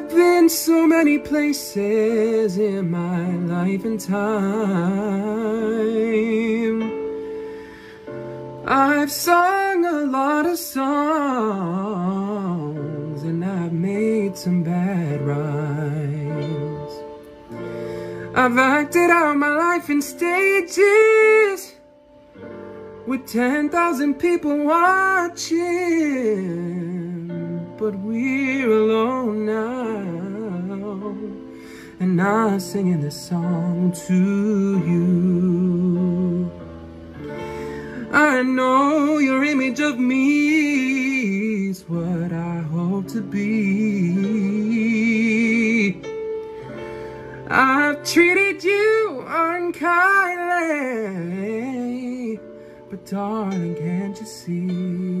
I've been so many places in my life and time. I've sung a lot of songs and I've made some bad rhymes. I've acted out my life in stages with 10,000 people watching, but we're alone now, and I'm singing this song to you. I know your image of me is what I hope to be. I've treated you unkindly, but darling, can't you see?